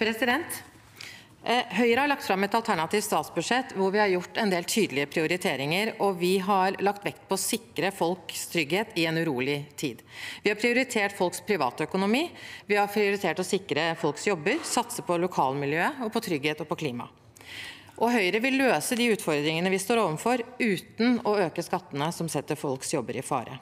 President, eh, Høyre har lagt fram et alternativt statsbudsjett hvor vi har gjort en del tydelige prioriteringer, og vi har lagt vekt på å sikre folks trygghet i en urolig tid. Vi har prioritert folks privatøkonomi, vi har prioritert å sikre folks jobber, satse på lokalmiljøet og på trygghet og på klima. Og Høyre vil løse de utfordringene vi står overfor, uten å øke skattene som setter folks jobber i fare.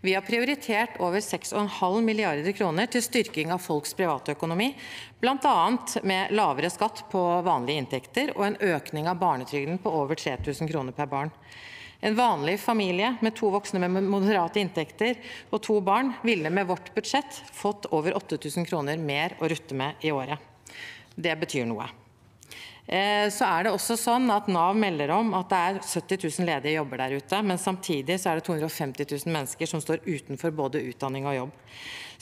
Vi har prioritert over 6,5 milliarder kroner til styrking av folks privatøkonomi, bl.a. med lavere skatt på vanlige inntekter og en økning av barnetrygden på over 3 000 kroner per barn. En vanlig familie med to voksne med moderate inntekter og to barn ville med vårt budsjett fått over 8 000 kroner mer å rutte med i året. Det betyr noe. Eh, så er det også sånn at Nav melder om at det er 70 000 ledige jobber der ute, men samtidig så er det 250 000 mennesker som står utenfor både utdanning og jobb.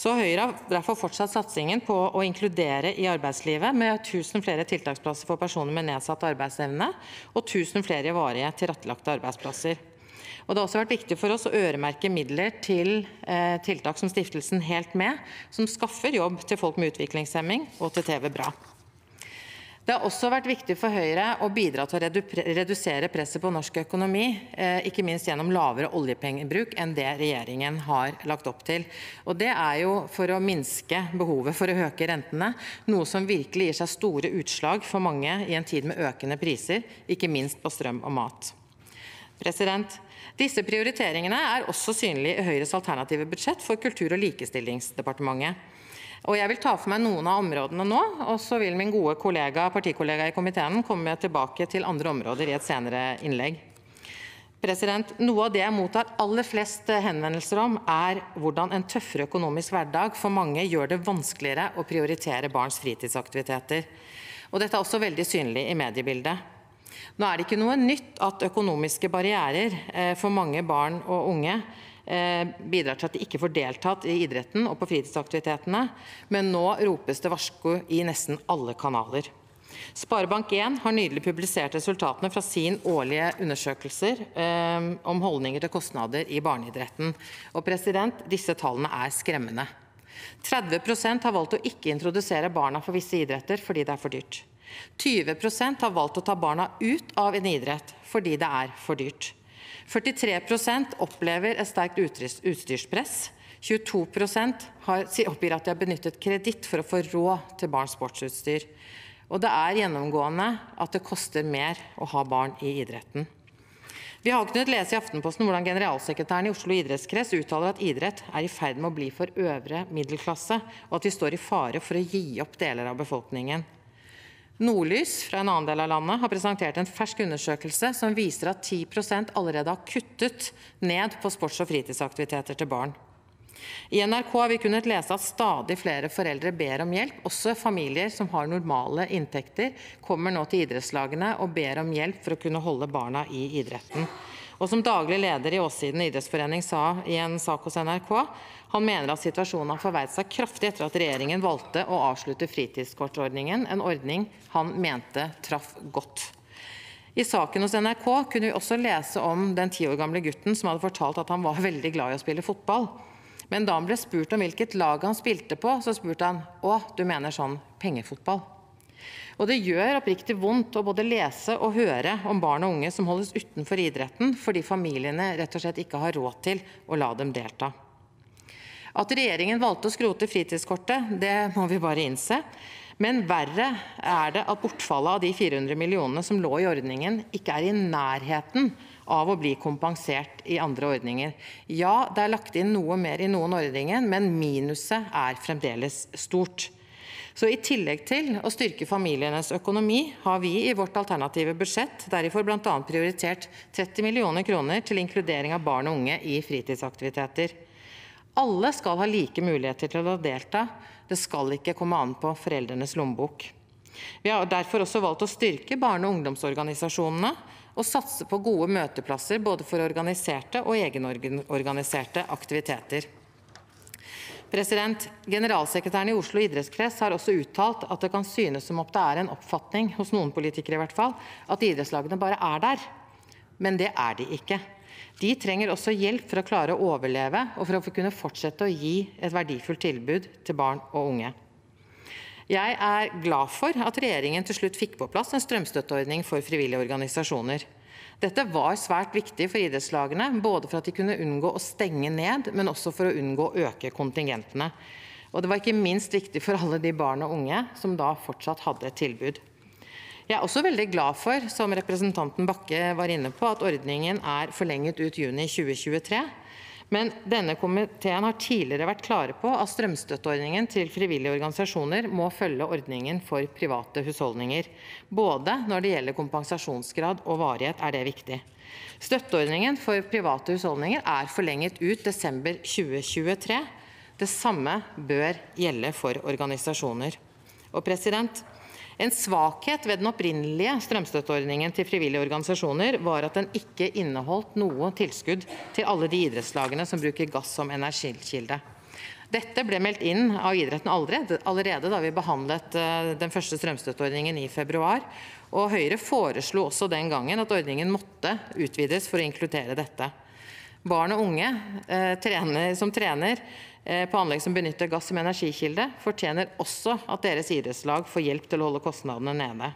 Så Høyre har derfor fortsatt satsingen på å inkludere i arbeidslivet med 1000 flere tiltaksplasser for personer med nedsatt arbeidsevne og 1000 flere varige tilrettelagte arbeidsplasser. Og det har også vært viktig for oss å øremerke midler til eh, tiltak som stiftelsen Helt Med, som skaffer jobb til folk med utviklingshemming og til TV Bra. Det har også vært viktig for Høyre å bidra til å redusere presset på norsk økonomi, eh, ikke minst gjennom lavere oljepengebruk enn det regjeringen har lagt opp til. Og det er jo for å minske behovet for å øke rentene, noe som virkelig gir seg store utslag for mange i en tid med økende priser, ikke minst på strøm og mat. President, disse prioriteringene er også synlige i Høyres alternative budsjett for Kultur- og likestillingsdepartementet. Og jeg vil ta for meg noen av områdene nå, og så vil min gode kollega, partikollega i komiteen komme tilbake til andre områder i et senere innlegg. President, Noe av det jeg mottar aller flest henvendelser om, er hvordan en tøffere økonomisk hverdag for mange gjør det vanskeligere å prioritere barns fritidsaktiviteter. Og dette er også veldig synlig i mediebildet. Nå er det ikke noe nytt at økonomiske barrierer eh, for mange barn og unge bidrar til at de ikke får deltatt i idretten og på fritidsaktivitetene, men nå ropes det varsko i nesten alle kanaler. Sparebank1 har nylig publisert resultatene fra sin årlige undersøkelser eh, om holdninger til kostnader i barneidretten. Og president, disse tallene er skremmende. 30% har valgt å ikke introdusere barna for visse idretter fordi det er for dyrt. 20% har valgt å ta barna ut av en idrett fordi det er for dyrt. 43% opplever et sterkt utstyrspress. 22 oppgir at de har benyttet kreditt for å få råd til barns sportsutstyr. Og det er gjennomgående at det koster mer å ha barn i idretten. Vi har kunnet lese i Aftenposten hvordan generalsekretæren i Oslo idrettskrets uttaler at idrett er i ferd med å bli for øvre middelklasse, og at vi står i fare for å gi opp deler av befolkningen. Nordlys fra en annen del av landet har presentert en fersk undersøkelse som viser at 10% allerede har kuttet ned på sports- og fritidsaktiviteter til barn. I NRK har vi kunnet lese at stadig flere foreldre ber om hjelp. Også familier som har normale inntekter, kommer nå til idrettslagene og ber om hjelp for å kunne holde barna i idretten. Og som daglig leder i Åssiden idrettsforening sa i en sak hos NRK, han mener at situasjonen har forverret seg kraftig etter at regjeringen valgte å avslutte fritidskortordningen, en ordning han mente traff godt. I saken hos NRK kunne vi også lese om den ti år gamle gutten som hadde fortalt at han var veldig glad i å spille fotball. Men da han ble spurt om hvilket lag han spilte på, så spurte han å, du mener sånn pengefotball. Og det gjør oppriktig vondt å både lese og høre om barn og unge som holdes utenfor idretten fordi familiene rett og slett ikke har råd til å la dem delta. At regjeringen valgte å skrote fritidskortet, det må vi bare innse. Men verre er det at bortfallet av de 400 millionene som lå i ordningen, ikke er i nærheten av å bli kompensert i andre ordninger. Ja, det er lagt inn noe mer i noen ordninger, men minuset er fremdeles stort. Så I tillegg til å styrke familienes økonomi har vi i vårt alternative budsjett derfor bl.a. prioritert 30 millioner kroner til inkludering av barn og unge i fritidsaktiviteter. Alle skal ha like muligheter til å delta. Det skal ikke komme an på foreldrenes lommebok. Vi har derfor også valgt å styrke barne- og ungdomsorganisasjonene og satse på gode møteplasser både for organiserte og egenorganiserte aktiviteter. President, Generalsekretæren i Oslo idrettskrets har også uttalt at det kan synes som om det er en oppfatning hos noen politikere i hvert fall, at idrettslagene bare er der. Men det er de ikke. De trenger også hjelp for å klare å overleve og for å kunne fortsette å gi et verdifullt tilbud til barn og unge. Jeg er glad for at regjeringen til slutt fikk på plass en strømstøtteordning for frivillige organisasjoner. Dette var svært viktig for idrettslagene, både for at de kunne unngå å stenge ned, men også for å unngå å øke kontingentene. Og det var ikke minst viktig for alle de barn og unge som da fortsatt hadde et tilbud. Jeg er også veldig glad for, som representanten Bakke var inne på, at ordningen er forlenget ut juni 2023. Men denne komiteen har tidligere vært klare på at strømstøtteordningen til frivillige organisasjoner må følge ordningen for private husholdninger. Både når det gjelder kompensasjonsgrad og varighet, er det viktig. Støtteordningen for private husholdninger er forlenget ut desember 2023. Det samme bør gjelde for organisasjoner. Og en svakhet ved den opprinnelige strømstøtteordningen til frivillige organisasjoner var at den ikke inneholdt noe tilskudd til alle de idrettslagene som bruker gass som energikilde. Dette ble meldt inn av idretten allerede, da vi behandlet uh, den første strømstøtteordningen i februar. Og Høyre foreslo også den gangen at ordningen måtte utvides for å inkludere dette. Barn og unge trener, som trener Eh, på anlegg som benytter gass som energikilde, fortjener også at deres idrettslag får hjelp til å holde kostnadene nede.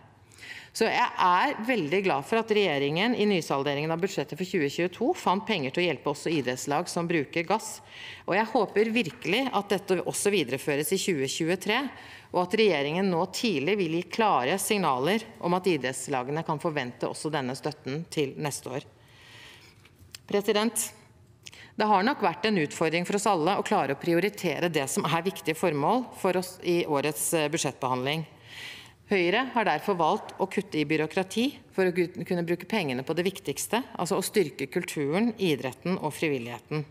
Så jeg er veldig glad for at regjeringen i nysalderingen av budsjettet for 2022 fant penger til å hjelpe også idrettslag som bruker gass. Og jeg håper virkelig at dette også videreføres i 2023, og at regjeringen nå tidlig vil gi klare signaler om at idrettslagene kan forvente også denne støtten til neste år. President, det har nok vært en utfordring for oss alle å klare å prioritere det som er viktige formål for oss i årets eh, budsjettbehandling. Høyre har derfor valgt å kutte i byråkrati for å kunne bruke pengene på det viktigste, altså å styrke kulturen, idretten og frivilligheten.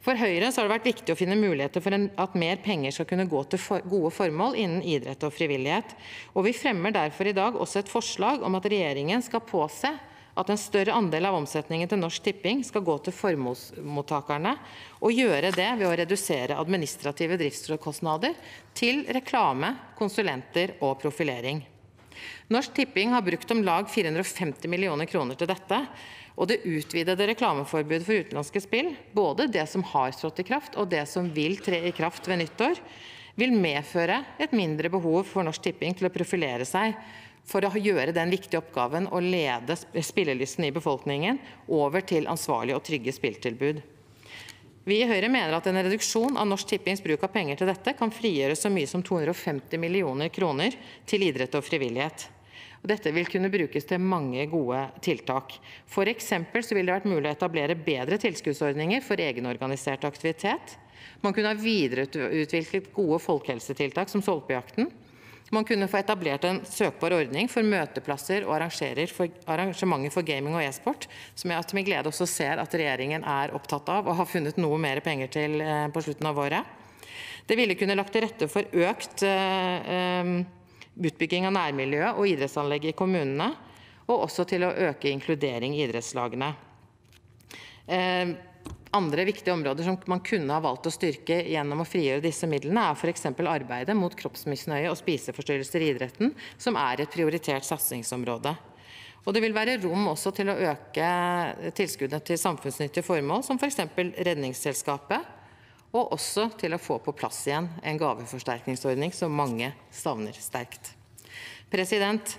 For Høyre har det vært viktig å finne muligheter for at mer penger skal kunne gå til gode formål innen idrett og frivillighet. Og vi fremmer derfor i dag også et forslag om at regjeringen skal påse at en større andel av omsetningen til Norsk Tipping skal gå til formålsmottakerne, og gjøre det ved å redusere administrative driftskostnader til reklame, konsulenter og profilering. Norsk Tipping har brukt om lag 450 millioner kroner til dette, og det utvidede reklameforbudet for utenlandske spill, både det som har trådt i kraft og det som vil tre i kraft ved nyttår, vil medføre et mindre behov for Norsk Tipping til å profilere seg for å gjøre den viktige oppgaven å lede spillelysten i befolkningen over til ansvarlige og trygge spilltilbud. Vi i Høyre mener at en reduksjon av Norsk Tippings bruk av penger til dette kan frigjøre så mye som 250 millioner kroner til idrett og frivillighet. Dette vil kunne brukes til mange gode tiltak. For eksempel vil det vært mulig å etablere bedre tilskuddsordninger for egenorganisert aktivitet. Man kunne ha videreutviklet gode folkehelsetiltak som Stolpejakten. Man kunne få etablert en søkbar ordning for møteplasser og arrangementer for gaming og e-sport, som jeg til min glede også ser at regjeringen er opptatt av og har funnet noe mer penger til eh, på slutten av året. Det ville kunne lagt til rette for økt eh, eh, utbygging av nærmiljøet og idrettsanlegg i kommunene, og også til å øke inkludering i idrettslagene. Andre viktige områder som man kunne ha valgt å styrke gjennom å frigjøre disse midlene, er f.eks. arbeidet mot kroppsmisnøye og spiseforstyrrelser i idretten, som er et prioritert satsingsområde. Og det vil være rom også til å øke tilskuddene til samfunnsnyttige formål, som f.eks. For Redningsselskapet, og også til å få på plass igjen en gaveforsterkningsordning som mange savner sterkt. President,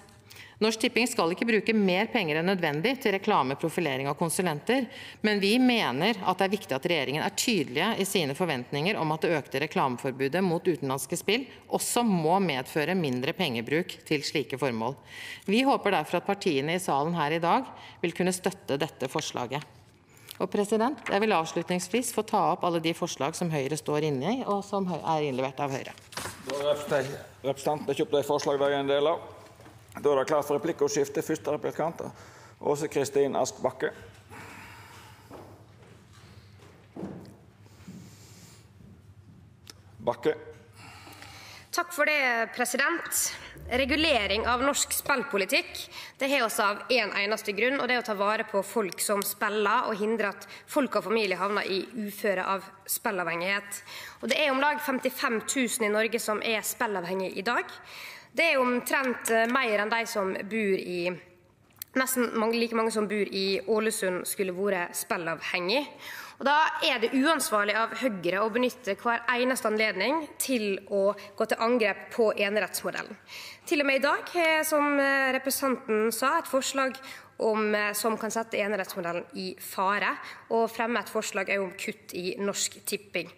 Norsk Tipping skal ikke bruke mer penger enn nødvendig til reklame, profilering og konsulenter, men vi mener at det er viktig at regjeringen er tydelige i sine forventninger om at det økte reklameforbudet mot utenlandske spill også må medføre mindre pengebruk til slike formål. Vi håper derfor at partiene i salen her i dag vil kunne støtte dette forslaget. Og president, Jeg vil avslutningsvis få ta opp alle de forslag som Høyre står inne i, og som er innlevert av Høyre. Da har representanten ikke opp de forslagene de er en del av. Da er det klart for replikkordskifte. Første replikant Åse Kristin Ask Bakke. Bakke. Takk for det, president. Regulering av norsk spillpolitikk det har oss av én en eneste grunn, og det er å ta vare på folk som spiller, og hindre at folk og familie havner i uføre av spillavhengighet. Og det er om lag 55 000 i Norge som er spillavhengige i dag. Det er omtrent eh, mer enn de som bor i Nesten like mange som bor i Ålesund, skulle vært spillavhengig. Og Da er det uansvarlig av Høyre å benytte hver eneste anledning til å gå til angrep på enerettsmodellen. Til og med i dag har, som representanten sa, et forslag om, eh, som kan sette enerettsmodellen i fare, og fremme et forslag om kutt i Norsk Tipping.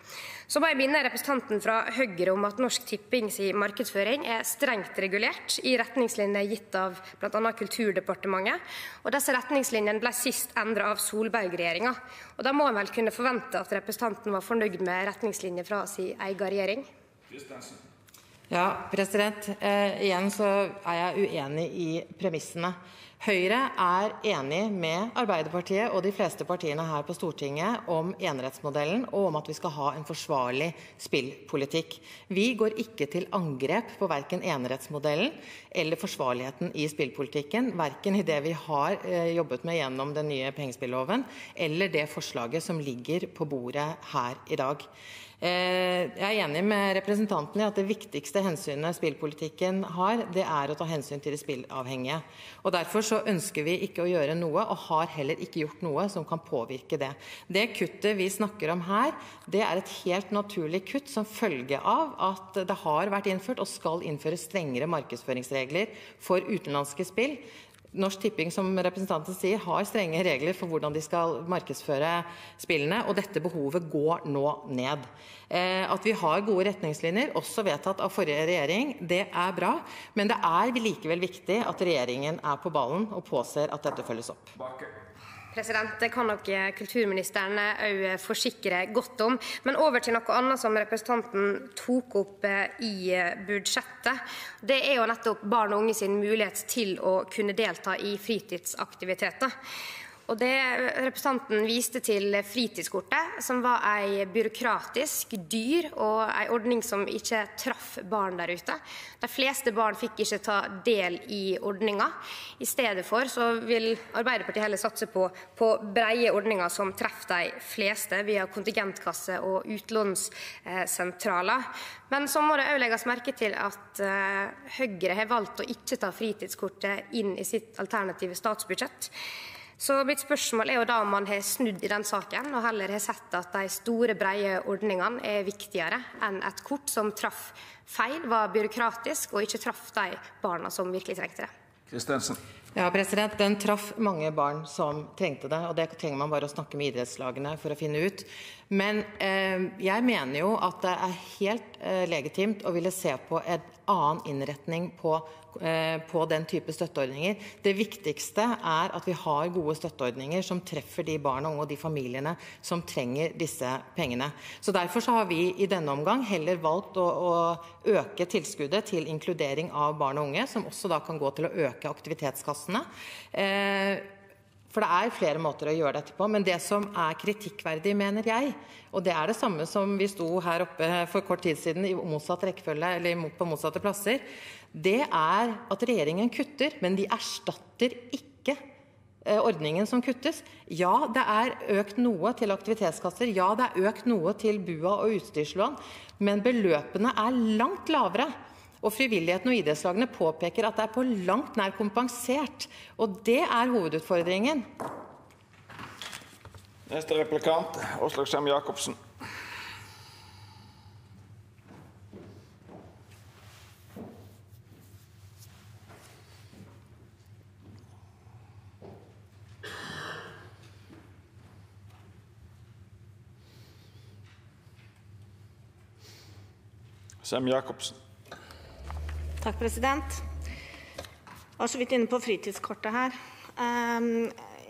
Så må jeg minne representanten fra Høyre om at Norsk Tippings markedsføring er strengt regulert i retningslinjer gitt av bl.a. Kulturdepartementet. Og disse retningslinjene ble sist endret av Solberg-regjeringa. Og Da må en vel kunne forvente at representanten var fornøyd med retningslinjer fra sin egen regjering? Ja, president. Eh, igjen så er jeg uenig i premissene. Høyre er enig med Arbeiderpartiet og de fleste partiene her på Stortinget om enerettsmodellen og om at vi skal ha en forsvarlig spillpolitikk. Vi går ikke til angrep på verken enerettsmodellen eller forsvarligheten i spillpolitikken, verken i det vi har eh, jobbet med gjennom den nye pengespilloven, eller det forslaget som ligger på bordet her i dag. Eh, jeg er enig med representanten i at det viktigste hensynet spillpolitikken har, det er å ta hensyn til de spillavhengige. Og Derfor så ønsker vi ikke å gjøre noe, og har heller ikke gjort noe som kan påvirke det. Det kuttet vi snakker om her, det er et helt naturlig kutt som følge av at det har vært innført og skal innføres strengere markedsføringsregler for utenlandske spill. Norsk Tipping som representanten sier, har strenge regler for hvordan de skal markedsføre spillene, og dette behovet går nå ned. Eh, at vi har gode retningslinjer, også vedtatt av forrige regjering, det er bra. Men det er likevel viktig at regjeringen er på ballen og påser at dette følges opp. Det kan nok eh, kulturministeren òg eh, forsikre godt om. Men over til noe annet som representanten tok opp eh, i budsjettet. Det er jo nettopp barn og unge sin mulighet til å kunne delta i fritidsaktiviteter. Og det Representanten viste til fritidskortet, som var ei byråkratisk, dyr og ei ordning som ikke traff barn der ute. De fleste barn fikk ikke ta del i ordninga. I stedet for så vil Arbeiderpartiet heller satse på, på breie ordninger som treffer de fleste, via kontingentkasse og utlånssentraler. Men så må det òg legges merke til at uh, Høyre har valgt å ikke ta fritidskortet inn i sitt alternative statsbudsjett. Så mitt spørsmål er jo da om man har snudd i den saken og heller har sett at de store, brede ordningene er viktigere enn et kort som traff feil, var byråkratisk og ikke traff de barna som virkelig trengte det. Kristensen. Ja, president, Den traff mange barn som trengte det, og det trenger man bare å snakke med idrettslagene for å finne ut. Men eh, jeg mener jo at det er helt eh, legitimt å ville se på en annen innretning på på den type støtteordninger. Det viktigste er at vi har gode støtteordninger som treffer de barna og de familiene som trenger disse pengene. Så Derfor så har vi i denne omgang heller valgt å, å øke tilskuddet til inkludering av barn og unge, som også da kan gå til å øke aktivitetskassene. Eh, for det er flere måter å gjøre dette på. Men det som er kritikkverdig, mener jeg, og det er det samme som vi sto her oppe for kort tid siden i motsatt rekkefølge, eller på motsatte plasser, det er at regjeringen kutter, men de erstatter ikke eh, ordningen som kuttes. Ja, det er økt noe til aktivitetskasser, ja, det er økt noe til BUA og utstyrslån, men beløpene er langt lavere. Og Frivilligheten og idrettslagene påpeker at det er på langt nær kompensert. Og det er hovedutfordringen. Neste replikant, Åslaug Sem-Jacobsen. Sem-Jacobsen. Takk, president. Jeg var så vidt inne på fritidskortet her.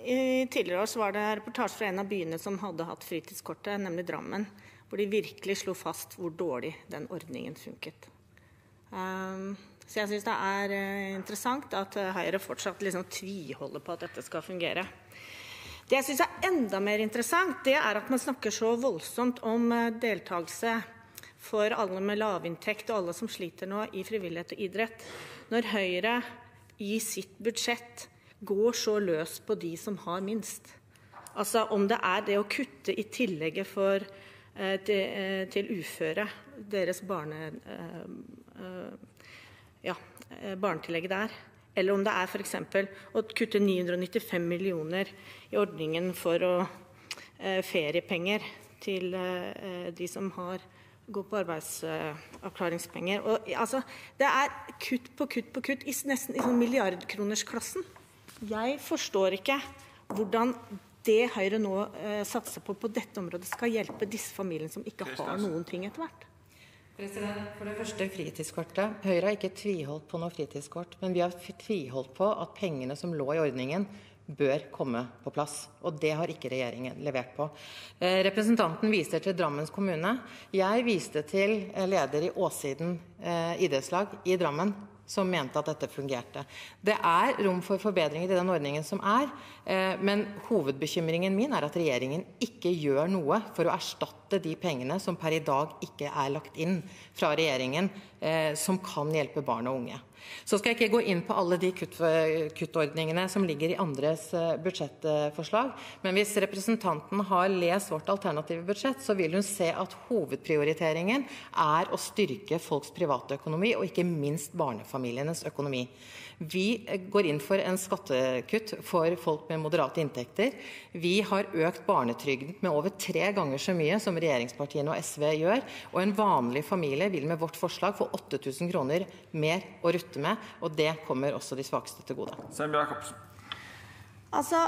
I tidligere år så var det reportasje fra en av byene som hadde hatt fritidskortet, nemlig Drammen, hvor de virkelig slo fast hvor dårlig den ordningen funket. Um, så jeg syns det er uh, interessant at Høyre fortsatt liksom tviholder på at dette skal fungere. Det jeg syns er enda mer interessant, det er at man snakker så voldsomt om uh, deltakelse for alle med lavinntekt og alle som sliter nå i frivillighet og idrett, når Høyre i sitt budsjett går så løs på de som har minst. Altså om det er det å kutte i tillegget for, eh, til, eh, til, uføre, deres barne, eh, ja, barnetillegget der, eller om det er f.eks. å kutte 995 millioner i ordningen for å feriepenger til de som har går på arbeidsavklaringspenger. Og, altså, det er kutt på kutt på kutt, i nesten i sånn milliardkronersklassen. Jeg forstår ikke hvordan det Høyre nå eh, satser på på dette området, skal hjelpe disse familiene som ikke har noen ting etter hvert. President, For det første fritidskortet. Høyre har ikke tviholdt på noe fritidskort, men vi har tviholdt på at pengene som lå i ordningen, bør komme på plass. Og det har ikke regjeringen levert på. Eh, representanten viser til Drammens kommune. Jeg viste til eh, leder i Åssiden eh, idrettslag i Drammen som mente at dette fungerte. Det er rom for forbedringer i den ordningen som er, men hovedbekymringen min er at regjeringen ikke gjør noe for å erstatte de pengene som per i dag ikke er lagt inn fra regjeringen, som kan hjelpe barn og unge. Så skal jeg ikke gå inn på alle de kutt, kuttordningene som ligger i andres eh, budsjettforslag, men hvis representanten har lest vårt alternative budsjett, så vil hun se at hovedprioriteringen er å styrke folks private økonomi, og ikke minst barnefamilienes økonomi. Vi går inn for en skattekutt for folk med moderate inntekter. Vi har økt barnetrygden med over tre ganger så mye som regjeringspartiene og SV gjør. Og en vanlig familie vil med vårt forslag få 8000 kroner mer å rutte med, og det kommer også de svakeste til gode. Altså,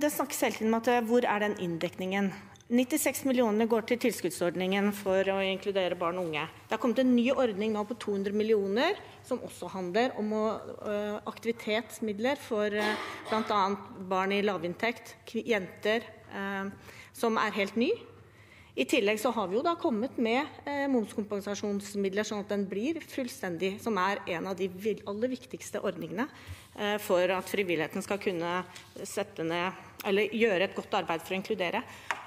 Det snakkes hele tiden om at hvor er den inndekningen? 96 millioner går til tilskuddsordningen for å inkludere barn og unge. Det har kommet en ny ordning nå på 200 millioner, som også handler om uh, aktivitetsmidler for uh, bl.a. barn i lavinntekt, jenter, uh, som er helt ny. I tillegg så har vi jo da kommet med eh, momskompensasjonsmidler, sånn at den blir fullstendig, som er en av de aller viktigste ordningene eh, for at frivilligheten skal kunne gjøre et godt arbeid for å inkludere.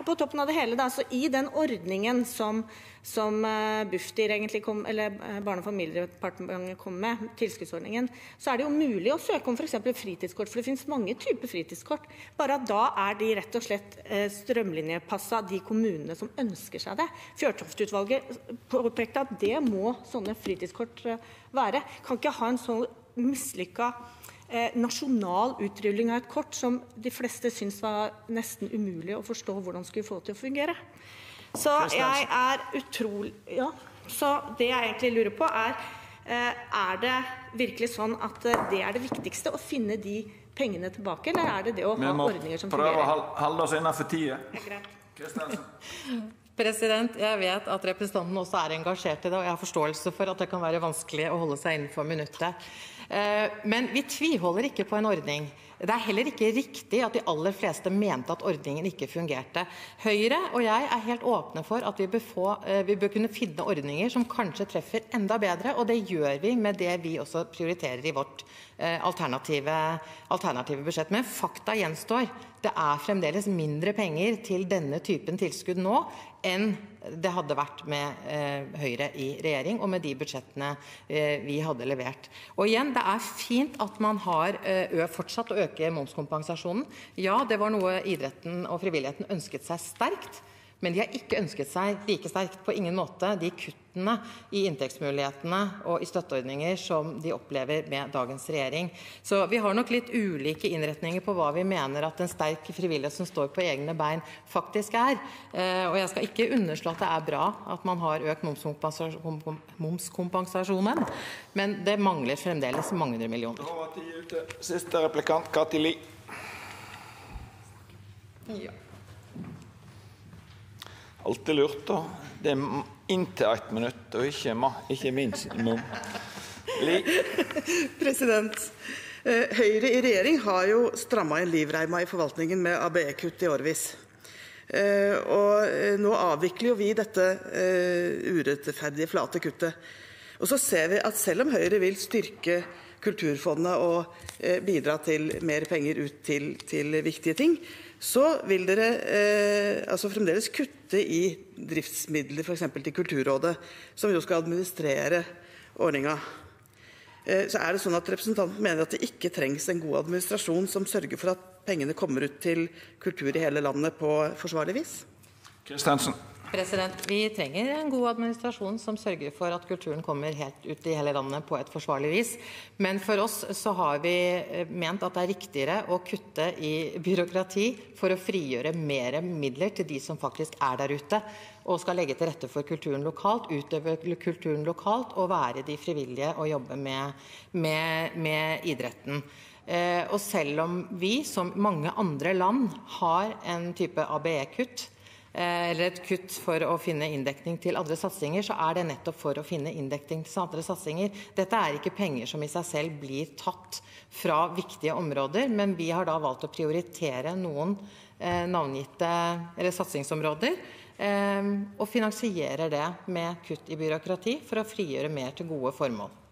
På toppen av det hele, da, så I den ordningen som, som uh, Bufdir, kom, eller uh, Barne- og familiedepartementet kom med, tilskuddsordningen, så er det jo mulig å søke om f.eks. fritidskort. For det finnes mange typer fritidskort. Bare at da er de rett og slett uh, strømlinjepassa de kommunene som ønsker seg det. Fjørtoft-utvalget påpekte at det må sånne fritidskort være. Kan ikke ha en sånn mislykka eh, nasjonal utrulling av et kort som de fleste syns var nesten umulig å forstå hvordan skulle få til å fungere. Så jeg er utrolig Ja. Så det jeg egentlig lurer på, er eh, Er det virkelig sånn at eh, det er det viktigste, å finne de pengene tilbake, eller er det det å ha ordninger som fungerer? Vi må prøve å holde oss innenfor tida. President, Jeg vet at representanten også er engasjert i det, og jeg har forståelse for at det kan være vanskelig å holde seg innenfor minuttet. Eh, men vi tviholder ikke på en ordning. Det er heller ikke riktig at de aller fleste mente at ordningen ikke fungerte. Høyre og jeg er helt åpne for at vi bør, få, eh, vi bør, kunne finne ordninger som kanskje treffer enda bedre, og det gjør vi med det vi også prioriterer i vårt eh, alternative, alternative budsjett. Men fakta gjenstår. Det er fremdeles mindre penger til denne typen tilskudd nå enn det hadde vært med eh, Høyre i regjering og med de budsjettene eh, vi hadde levert. Og igjen, Det er fint at man har eh, fortsatt å øke momskompensasjonen. Ja, det var noe idretten og frivilligheten ønsket seg sterkt. Men de har ikke ønsket seg like sterkt på ingen måte de kuttene i inntektsmulighetene og i støtteordninger som de opplever med dagens regjering. Så vi har nok litt ulike innretninger på hva vi mener at en sterk frivillighet som står på egne bein, faktisk er. Eh, og jeg skal ikke underslå at det er bra at man har økt momskompensasjonen, men det mangler fremdeles mange hundre millioner. Siste replikant, Kati Li. Ja alltid lurt. da. Det er inntil ett minutt, og ikke, ikke minst President. Eh, Høyre i regjering har jo stramma inn livreima i forvaltningen med ABE-kutt i årevis. Eh, og eh, nå avvikler jo vi dette urettferdige, flate kuttet. Og så ser vi at selv om Høyre vil styrke Kulturfondet og bidra til mer penger ut til, til viktige ting, så vil dere eh, altså fremdeles kutte i driftsmidler f.eks. til Kulturrådet, som jo skal administrere ordninga. Eh, så er det sånn at representanten mener at det ikke trengs en god administrasjon som sørger for at pengene kommer ut til kultur i hele landet på forsvarlig vis? Kristensen. Vi trenger en god administrasjon som sørger for at kulturen kommer helt ut i hele landet på et forsvarlig vis. Men for oss så har vi eh, ment at det er riktigere å kutte i byråkrati for å frigjøre mer midler til de som faktisk er der ute og skal legge til rette for kulturen lokalt, utøve kulturen lokalt og være de frivillige og jobbe med, med, med idretten. Eh, og selv om vi, som mange andre land, har en type ABE-kutt, eller et kutt for å finne inndekning til andre satsinger, så er det nettopp for å finne inndekning til andre satsinger. Dette er ikke penger som i seg selv blir tatt fra viktige områder, men vi har da valgt å prioritere noen eh, navngitte eller satsingsområder. Eh, og finansierer det med kutt i byråkrati for å frigjøre mer til gode formål.